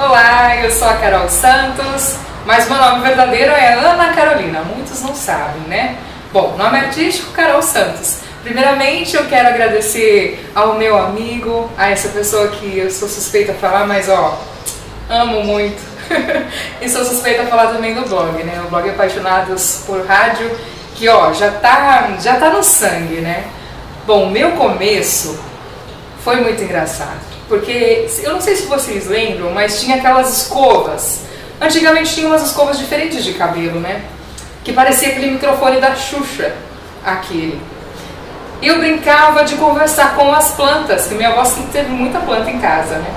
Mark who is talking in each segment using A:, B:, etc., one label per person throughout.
A: Olá, eu sou a Carol Santos, mas meu nome verdadeiro é Ana Carolina, muitos não sabem, né? Bom, nome artístico Carol Santos. Primeiramente eu quero agradecer ao meu amigo, a essa pessoa que eu sou suspeita a falar, mas ó, amo muito. e sou suspeita a falar também do blog, né? O blog Apaixonados por Rádio, que ó, já tá, já tá no sangue, né? Bom, meu começo foi muito engraçado. Porque eu não sei se vocês lembram, mas tinha aquelas escovas. Antigamente tinha umas escovas diferentes de cabelo, né? Que parecia aquele microfone da Xuxa, aquele. Eu brincava de conversar com as plantas, que minha avó sempre teve muita planta em casa, né?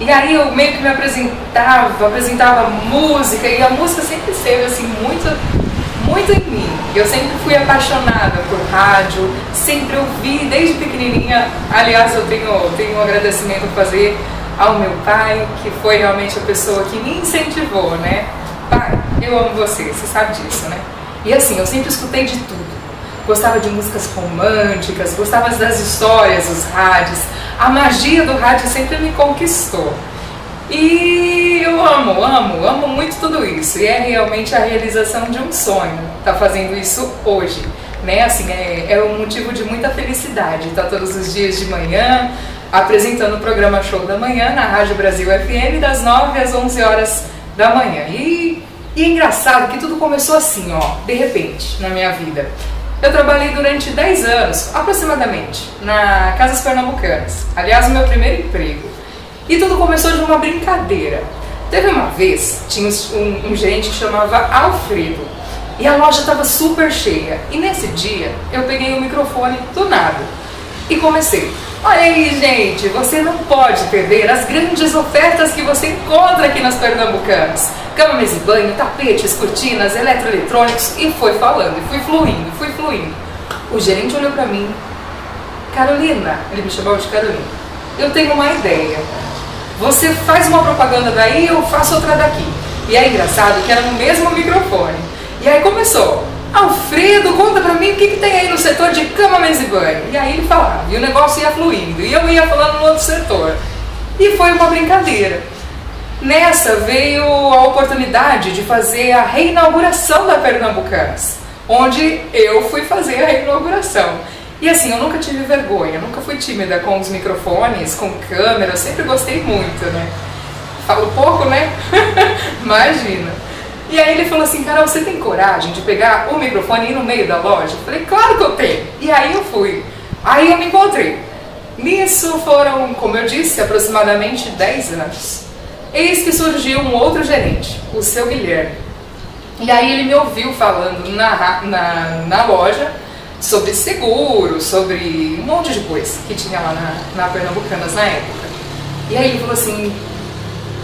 A: E aí eu meio que me apresentava, apresentava música, e a música sempre esteve assim, muito muito em mim. Eu sempre fui apaixonada por rádio, sempre ouvi desde pequenininha. Aliás, eu tenho, tenho um agradecimento a fazer ao meu pai, que foi realmente a pessoa que me incentivou, né? Pai, eu amo você, você sabe disso, né? E assim, eu sempre escutei de tudo. Gostava de músicas românticas, gostava das histórias dos rádios. A magia do rádio sempre me conquistou. E eu amo, amo, amo muito tudo isso. E é realmente a realização de um sonho tá fazendo isso hoje. Né? Assim, é, é um motivo de muita felicidade tá todos os dias de manhã apresentando o programa Show da Manhã na Rádio Brasil FM das 9 às 11 horas da manhã. E, e é engraçado que tudo começou assim, ó, de repente, na minha vida. Eu trabalhei durante 10 anos, aproximadamente, na Casas Pernambucanas. Aliás, o meu primeiro emprego. E tudo começou de uma brincadeira. Teve uma vez, tinha um, um gerente que chamava Alfredo. E a loja estava super cheia. E nesse dia, eu peguei o microfone do nada. E comecei. Olha aí, gente, você não pode perder as grandes ofertas que você encontra aqui nas Pernambucanas. Cama, mesa e banho, tapetes, cortinas, eletroeletrônicos. E foi falando, e fui fluindo, fui fluindo. O gerente olhou para mim. Carolina, ele me chamou de Carolina. Eu tenho uma ideia. Você faz uma propaganda daí, eu faço outra daqui. E é engraçado que era no mesmo microfone. E aí começou. Alfredo, conta pra mim o que, que tem aí no setor de cama, mesa e banho. E aí ele falava, e o negócio ia fluindo, e eu ia falando no outro setor. E foi uma brincadeira. Nessa veio a oportunidade de fazer a reinauguração da Pernambucanas, onde eu fui fazer a reinauguração. E assim, eu nunca tive vergonha, nunca fui tímida com os microfones, com câmera, eu sempre gostei muito, né? Falo pouco, né? Imagina. E aí ele falou assim, Carol, você tem coragem de pegar o microfone e ir no meio da loja? Eu falei, claro que eu tenho. E aí eu fui. Aí eu me encontrei. Nisso foram, como eu disse, aproximadamente 10 anos. Eis que surgiu um outro gerente, o seu Guilherme. E aí ele me ouviu falando na, na, na loja sobre seguro, sobre um monte de coisa que tinha lá na, na Pernambucanas na época. E aí ele falou assim,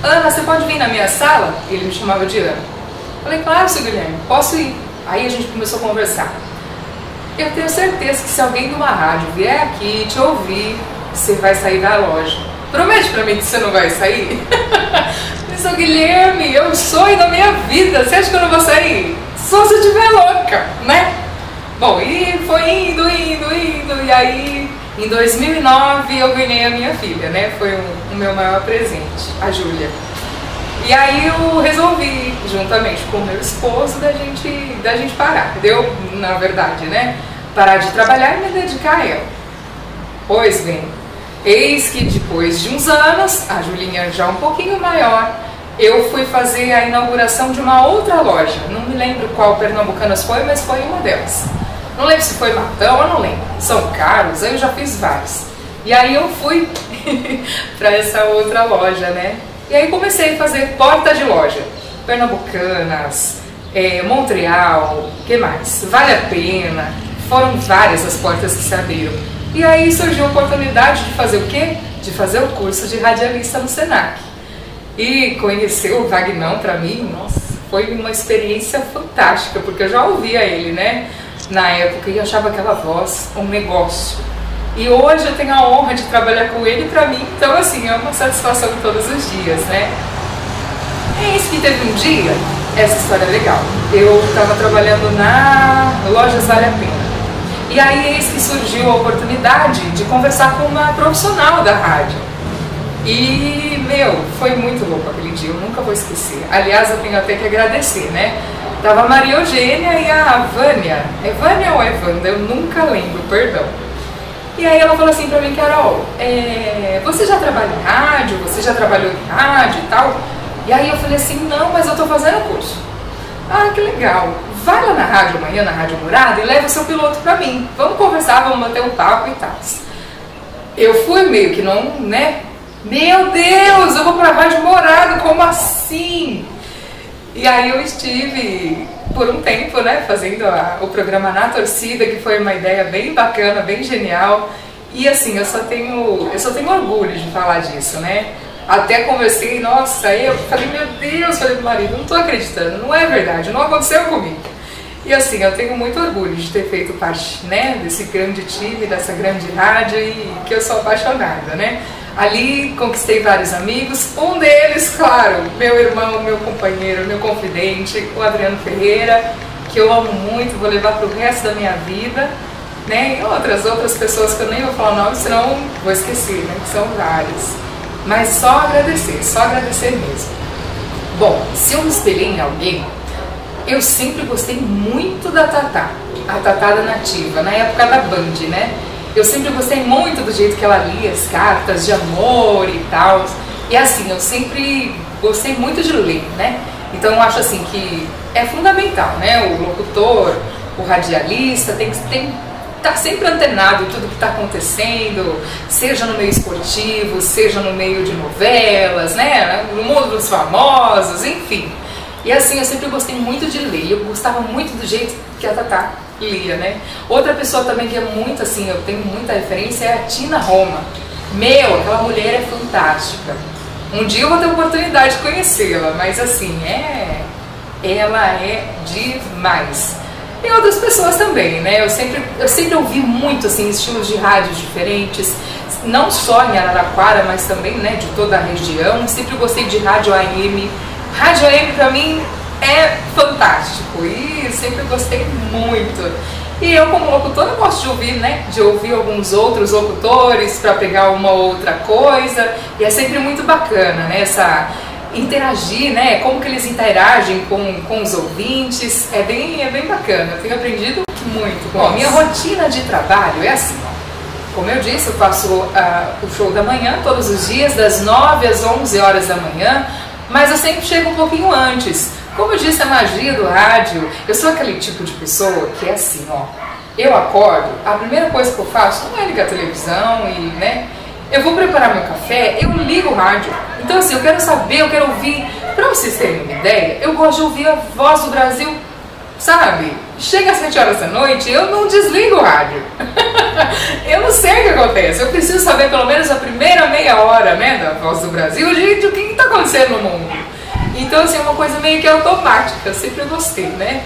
A: Ana, você pode vir na minha sala? Ele me chamava de Ana. Falei, claro, seu Guilherme, posso ir. Aí a gente começou a conversar. Eu tenho certeza que se alguém de uma rádio vier aqui te ouvir, você vai sair da loja. Promete pra mim que você não vai sair? Disse, Guilherme, eu sonho da minha vida, você acha que eu não vou sair? Só se eu estiver louca, né? Bom, e foi indo, indo, indo, e aí em 2009 eu ganhei a minha filha, né? Foi o, o meu maior presente, a Júlia. E aí eu resolvi, juntamente com o meu esposo, da gente, da gente parar. Deu, na verdade, né? Parar de trabalhar e me dedicar a ela. Pois bem, eis que depois de uns anos, a Julinha já um pouquinho maior, eu fui fazer a inauguração de uma outra loja. Não me lembro qual Pernambucanas foi, mas foi uma delas. Não lembro se foi Matão, eu não lembro. São Carlos, eu já fiz vários. E aí eu fui para essa outra loja, né? E aí comecei a fazer porta de loja. Pernambucanas, é, Montreal, que mais? Vale a pena. Foram várias as portas que se abriram. E aí surgiu a oportunidade de fazer o quê? De fazer o curso de radialista no Senac. E conhecer o Vagnão para mim, nossa, foi uma experiência fantástica, porque eu já ouvia ele, né? Na época e achava aquela voz um negócio. E hoje eu tenho a honra de trabalhar com ele para mim, então assim, é uma satisfação todos os dias, né? Eis que teve um dia, essa história é legal, eu estava trabalhando na Lojas Vale a Pena. E aí eis que surgiu a oportunidade de conversar com uma profissional da rádio. E, meu, foi muito louco aquele dia, eu nunca vou esquecer. Aliás, eu tenho até que agradecer, né? Tava a Maria Eugênia e a Vânia. É Vânia ou é Wanda? Eu nunca lembro, perdão. E aí ela falou assim pra mim, Carol, é, você já trabalha em rádio? Você já trabalhou em rádio e tal? E aí eu falei assim, não, mas eu tô fazendo curso. Ah, que legal. Vai lá na rádio amanhã, na Rádio Morada, e leva o seu piloto pra mim. Vamos conversar, vamos bater um papo e tal. Eu fui meio que não, né? Meu Deus, eu vou pra Rádio Morada, como assim? E aí eu estive por um tempo, né, fazendo a, o programa Na Torcida, que foi uma ideia bem bacana, bem genial. E assim, eu só tenho, eu só tenho orgulho de falar disso, né? Até conversei, nossa, eu falei, meu Deus, falei pro marido, não tô acreditando, não é verdade, não aconteceu comigo. E assim, eu tenho muito orgulho de ter feito parte, né, desse grande time, dessa grande rádio e que eu sou apaixonada, né? Ali conquistei vários amigos, um deles, claro, meu irmão, meu companheiro, meu confidente, o Adriano Ferreira, que eu amo muito, vou levar para o resto da minha vida, né? E outras, outras pessoas que eu nem vou falar nome, senão vou esquecer, né? Que são várias. Mas só agradecer, só agradecer mesmo. Bom, se eu me espelhei em alguém, eu sempre gostei muito da Tatá, a Tatá da Nativa, na época da Band, né? Eu sempre gostei muito do jeito que ela lia as cartas de amor e tal. E assim, eu sempre gostei muito de ler, né? Então eu acho assim que é fundamental, né? O locutor, o radialista tem que tem, tá sempre antenado em tudo que está acontecendo, seja no meio esportivo, seja no meio de novelas, né? No mundo dos famosos, enfim. E assim, eu sempre gostei muito de ler. Eu gostava muito do jeito que a Tatá lia, né? Outra pessoa também que é muito assim, eu tenho muita referência, é a Tina Roma. Meu, aquela mulher é fantástica. Um dia eu vou ter a oportunidade de conhecê-la, mas assim, é. Ela é demais. E outras pessoas também, né? Eu sempre, eu sempre ouvi muito assim, estilos de rádios diferentes, não só em Araraquara, mas também né, de toda a região. Sempre gostei de rádio AM Rádio AM para mim é fantástico e sempre gostei muito. E eu como locutora gosto de ouvir, né? De ouvir alguns outros locutores para pegar uma outra coisa e é sempre muito bacana, né? Essa interagir, né? Como que eles interagem com, com os ouvintes é bem é bem bacana. Eu tenho aprendido muito. Bom, minha rotina de trabalho é assim. Ó. Como eu disse, eu faço uh, o show da manhã todos os dias, das 9 às 11 horas da manhã mas eu sempre chego um pouquinho antes. Como eu disse, a magia do rádio, eu sou aquele tipo de pessoa que é assim, ó. Eu acordo, a primeira coisa que eu faço não é ligar a televisão e, né? Eu vou preparar meu café, eu ligo o rádio. Então, assim, eu quero saber, eu quero ouvir. Para vocês terem uma ideia, eu gosto de ouvir a voz do Brasil, sabe? Chega às 7 horas da noite, eu não desligo o rádio. eu não sei o que acontece. Eu preciso saber pelo menos a primeira meia hora, né, da Voz do Brasil, de, o que está acontecendo no mundo. Então, assim, é uma coisa meio que automática. Eu sempre gostei, né?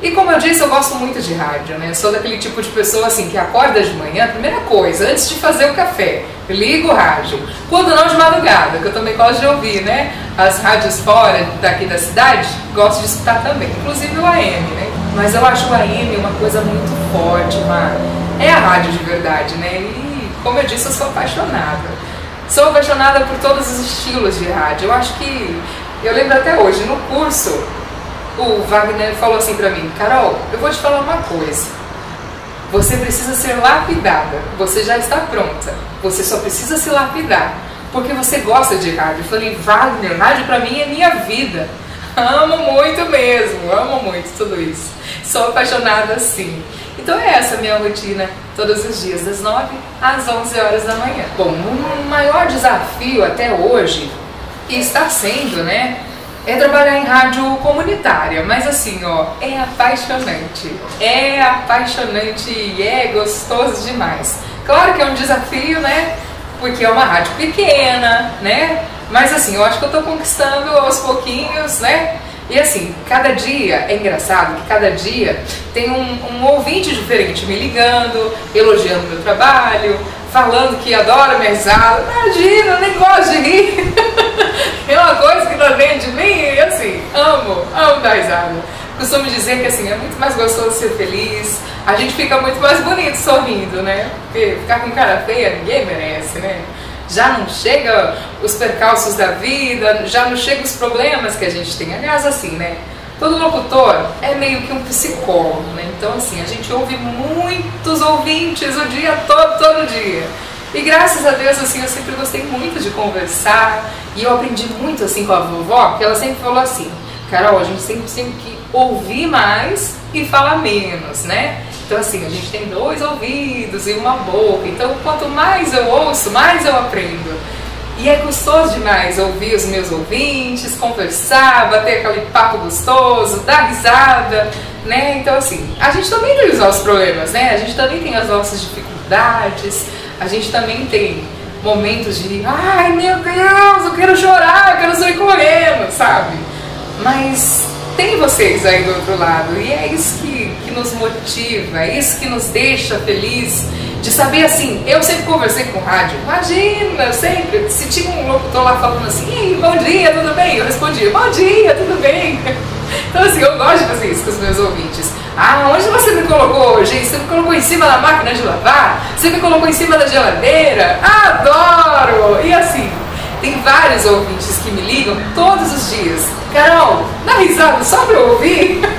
A: E como eu disse, eu gosto muito de rádio, né? Sou daquele tipo de pessoa assim que acorda de manhã, primeira coisa, antes de fazer o café, ligo o rádio. Quando não de madrugada, que eu também gosto de ouvir, né? As rádios fora daqui da cidade, gosto de escutar também, inclusive o AM, né? Mas eu acho o AM uma coisa muito forte, uma... é a rádio de verdade, né? E como eu disse, eu sou apaixonada. Sou apaixonada por todos os estilos de rádio. Eu acho que, eu lembro até hoje, no curso, o Wagner falou assim para mim, Carol, eu vou te falar uma coisa. Você precisa ser lapidada. Você já está pronta. Você só precisa se lapidar. Porque você gosta de rádio. Eu falei, Wagner, rádio para mim é minha vida. Amo muito mesmo, amo muito tudo isso. Sou apaixonada assim. Então é essa minha rotina todos os dias, das 9 às 11 horas da manhã. Bom, o maior desafio até hoje, e está sendo, né, é trabalhar em rádio comunitária, mas assim, ó, é apaixonante. É apaixonante e é gostoso demais. Claro que é um desafio, né? Porque é uma rádio pequena, né? Mas assim, eu acho que eu tô conquistando aos pouquinhos, né? E assim, cada dia, é engraçado que cada dia tem um, um ouvinte diferente me ligando, elogiando meu trabalho, falando que adora minha risada. Imagina, eu nem gosto de rir. é uma coisa que não vem de mim e assim, amo, amo dar risada. Costumo dizer que assim, é muito mais gostoso ser feliz, a gente fica muito mais bonito sorrindo, né? Porque ficar com cara feia ninguém merece, né? Já não chega os percalços da vida, já não chega os problemas que a gente tem. Aliás, assim, né? Todo locutor é meio que um psicólogo, né? Então, assim, a gente ouve muitos ouvintes o dia todo, todo dia. E graças a Deus, assim, eu sempre gostei muito de conversar e eu aprendi muito, assim, com a vovó, que ela sempre falou assim, Carol, a gente sempre tem que ouvir mais e falar menos, né? Então, assim, a gente tem dois ouvidos e uma boca, então quanto mais eu ouço, mais eu aprendo. E é gostoso demais ouvir os meus ouvintes, conversar, bater aquele papo gostoso, dar risada, né? Então, assim, a gente também tem os nossos problemas, né? A gente também tem as nossas dificuldades, a gente também tem momentos de, ai meu Deus, eu quero chorar, eu quero sair correndo, sabe? Mas tem vocês aí do outro lado e é isso que, nos motiva, é isso que nos deixa feliz de saber assim, eu sempre conversei com rádio, imagina, sempre, se tinha um locutor lá falando assim, bom dia, tudo bem? Eu respondia, bom dia, tudo bem? Então assim, eu gosto de fazer isso com os meus ouvintes. Ah, onde você me colocou hoje? Você me colocou em cima da máquina de lavar? Você me colocou em cima da geladeira? Adoro! E assim, tem vários ouvintes que me ligam todos os dias. Carol, dá risada só pra eu ouvir?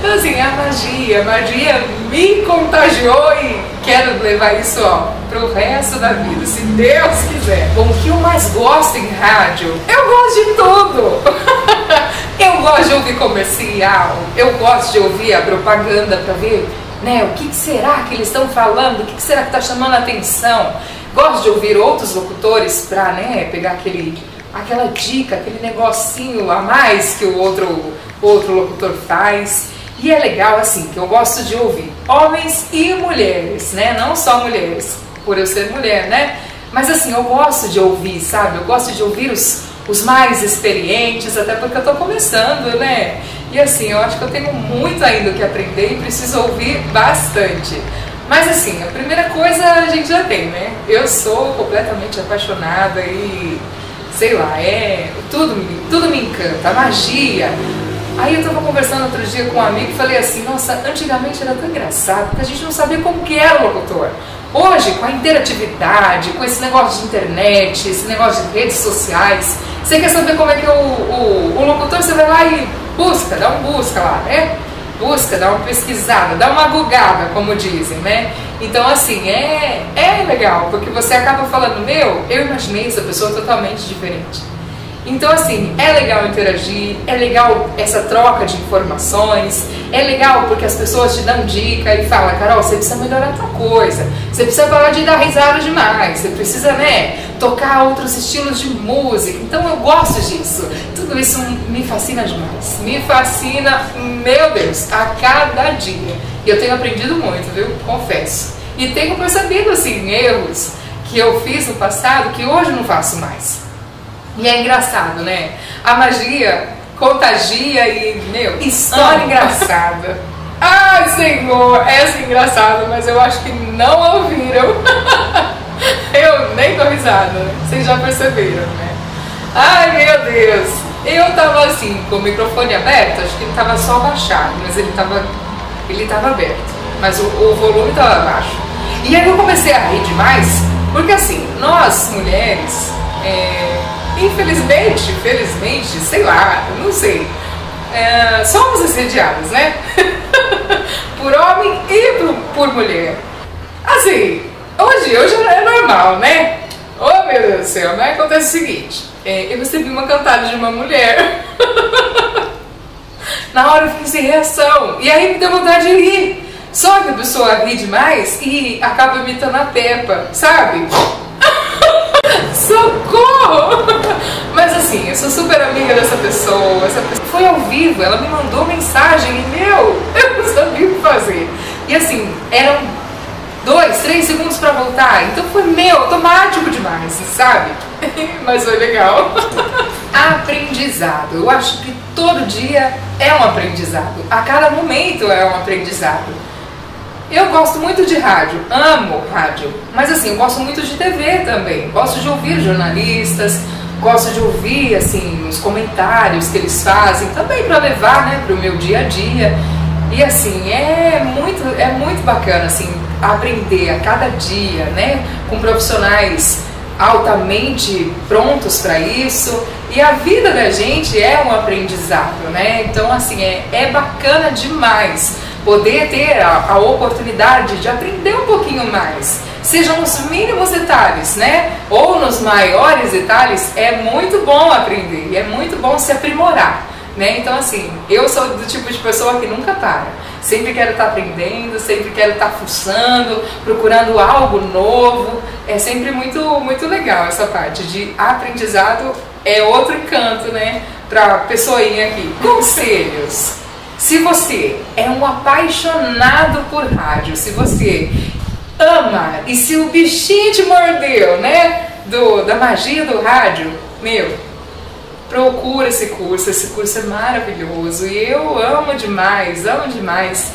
A: então assim, a magia, a magia me contagiou e quero levar isso ó, pro resto da vida, se Deus quiser. Bom, o que eu mais gosto em rádio? Eu gosto de tudo! eu gosto de ouvir comercial, eu gosto de ouvir a propaganda para ver né, o que, será que eles estão falando, o que, será que está chamando a atenção. Gosto de ouvir outros locutores para né, pegar aquele, aquela dica, aquele negocinho a mais que o outro, outro locutor faz. E é legal assim, que eu gosto de ouvir homens e mulheres, né? Não só mulheres, por eu ser mulher, né? Mas assim, eu gosto de ouvir, sabe? Eu gosto de ouvir os, os mais experientes, até porque eu tô começando, né? E assim, eu acho que eu tenho muito ainda o que aprender e preciso ouvir bastante. Mas assim, a primeira coisa a gente já tem, né? Eu sou completamente apaixonada e sei lá, é tudo, tudo me encanta, a magia, Aí eu estava conversando outro dia com um amigo e falei assim, nossa, antigamente era tão engraçado, porque a gente não sabia como que era o locutor. Hoje, com a interatividade, com esse negócio de internet, esse negócio de redes sociais, você quer saber como é que é o, o, o locutor, você vai lá e busca, dá um busca lá, né? Busca, dá uma pesquisada, dá uma gugada, como dizem, né? Então, assim, é, é legal, porque você acaba falando, meu, eu imaginei essa pessoa totalmente diferente. Então, assim, é legal interagir, é legal essa troca de informações, é legal porque as pessoas te dão dica e falam, Carol, você precisa melhorar tua coisa, você precisa parar de dar risada demais, você precisa, né, tocar outros estilos de música. Então, eu gosto disso. Tudo isso me fascina demais. Me fascina, meu Deus, a cada dia. E eu tenho aprendido muito, viu? Confesso. E tenho percebido, assim, erros que eu fiz no passado que hoje não faço mais. E é engraçado, né? A magia contagia e, meu, história engraçada. Ai, Senhor, essa é engraçada, mas eu acho que não ouviram. eu nem dou risada, vocês já perceberam, né? Ai, meu Deus. Eu tava assim, com o microfone aberto, acho que ele tava só abaixado, mas ele tava, ele tava aberto. Mas o, o volume tava baixo. E aí eu comecei a rir demais, porque assim, nós mulheres, é, infelizmente, felizmente, sei lá, não sei, é, somos assediadas, né? por homem e por, por, mulher. Assim, hoje, hoje é normal, né? Oh meu Deus do céu, mas acontece o seguinte, é, eu recebi uma cantada de uma mulher. Na hora eu fiquei sem reação. E aí me deu vontade de rir. Só que a pessoa ri demais e acaba imitando a Peppa, sabe? Socorro! Mas assim, eu sou super amiga dessa pessoa, essa pessoa foi ao vivo, ela me mandou mensagem e meu, eu não sabia o que fazer. E assim, eram dois, três segundos para voltar, então foi meu, automático demais, sabe? Mas foi legal. aprendizado. Eu acho que todo dia é um aprendizado. A cada momento é um aprendizado. Eu gosto muito de rádio, amo rádio, mas assim, eu gosto muito de TV também. Gosto de ouvir jornalistas, gosto de ouvir assim os comentários que eles fazem, também para levar, né, para o meu dia a dia. E assim, é muito, é muito bacana assim aprender a cada dia, né, com profissionais altamente prontos para isso. E a vida da gente é um aprendizado, né? Então, assim, é, é bacana demais poder ter a, a oportunidade de aprender um pouquinho mais. Seja nos mínimos detalhes, né? Ou nos maiores detalhes, é muito bom aprender, é muito bom se aprimorar. Né? Então, assim, eu sou do tipo de pessoa que nunca para. Sempre quero estar tá aprendendo, sempre quero estar tá fuçando, procurando algo novo. É sempre muito, muito legal essa parte de aprendizado. É outro encanto, né? Para pessoinha aqui. Conselhos. Se você é um apaixonado por rádio, se você ama e se o bichinho te mordeu, né? Do, da magia do rádio, meu, procura esse curso, esse curso é maravilhoso e eu amo demais, amo demais.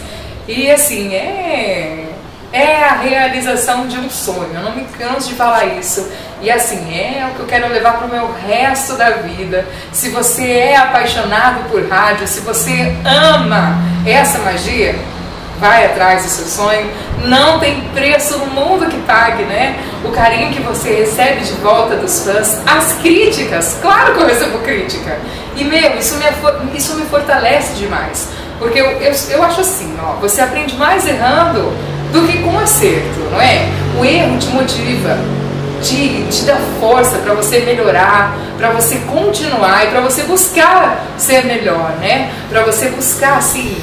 A: E assim, é, é a realização de um sonho, eu não me canso de falar isso. E assim, é o que eu quero levar para o meu resto da vida. Se você é apaixonado por rádio, se você ama essa magia, vai atrás do seu sonho. Não tem preço no mundo que pague, né? O carinho que você recebe de volta dos fãs, as críticas, claro que eu recebo crítica. E meu, isso me, isso me fortalece demais. Porque eu, eu, eu acho assim, ó, você aprende mais errando do que com acerto, não é? O erro te motiva, te, te dá força para você melhorar, para você continuar e para você buscar ser melhor, né? Para você buscar assim,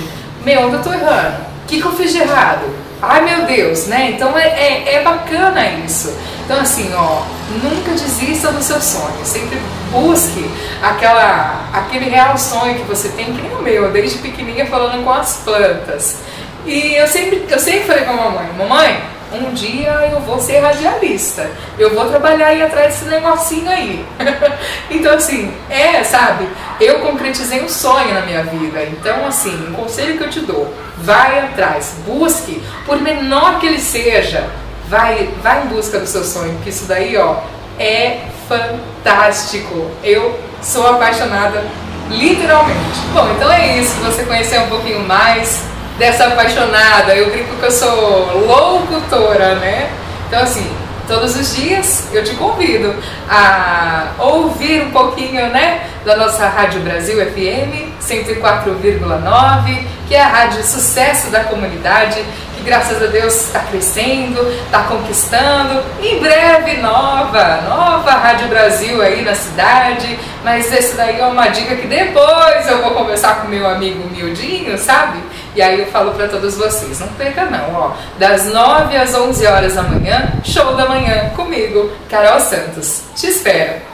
A: meu, onde eu tô errando? que, que eu fiz de errado? Ai meu Deus, né? Então é, é, é bacana isso. Então assim, ó, nunca desista do seu sonho, sempre busque aquela, aquele real sonho que você tem, que nem o meu, desde pequenininha falando com as plantas. E eu sempre, eu sempre falei com a mamãe, mamãe, um dia eu vou ser radialista, eu vou trabalhar aí atrás desse negocinho aí. então, assim, é, sabe, eu concretizei um sonho na minha vida. Então, assim, um conselho que eu te dou, vai atrás, busque, por menor que ele seja, vai, vai em busca do seu sonho, porque isso daí, ó, é fantástico. Eu sou apaixonada, literalmente. Bom, então é isso, você conhecer um pouquinho mais dessa apaixonada. Eu brinco que eu sou loucutora, né? Então, assim, todos os dias eu te convido a ouvir um pouquinho, né, da nossa Rádio Brasil FM 104,9, que é a rádio sucesso da comunidade, que graças a Deus está crescendo, está conquistando. Em breve, nova, nova Rádio Brasil aí na cidade. Mas esse daí é uma dica que depois eu vou conversar com meu amigo Mildinho, sabe? E aí eu falo para todos vocês, não perca não, ó. Das 9 às 11 horas da manhã, show da manhã comigo, Carol Santos. Te espero.